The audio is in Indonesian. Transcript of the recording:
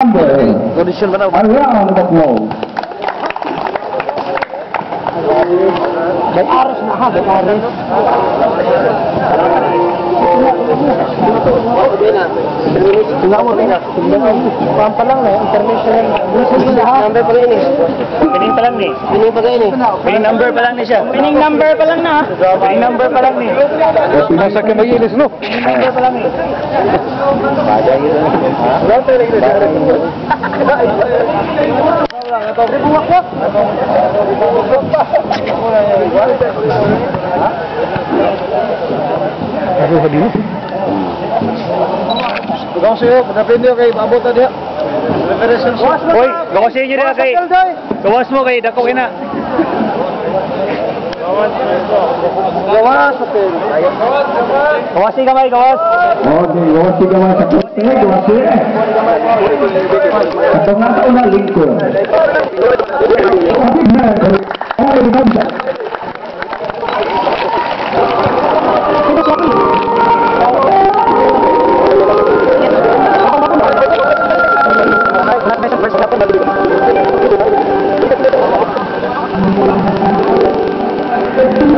Condition mana? Around the globe. تعرف مع هذا تعرف pa lang eh, international. Number pa rin eh. Pining pa lang ni. Pining pa rin eh. Pining number number number sa dino. Tugang sa'yo, pinapindi kay. Preparation. Hoy, gawas niyo na kay. Gawas mo kay dako kina. Gawas sa pin. Gawas si gawas. Okay, sa unang lingkod. You.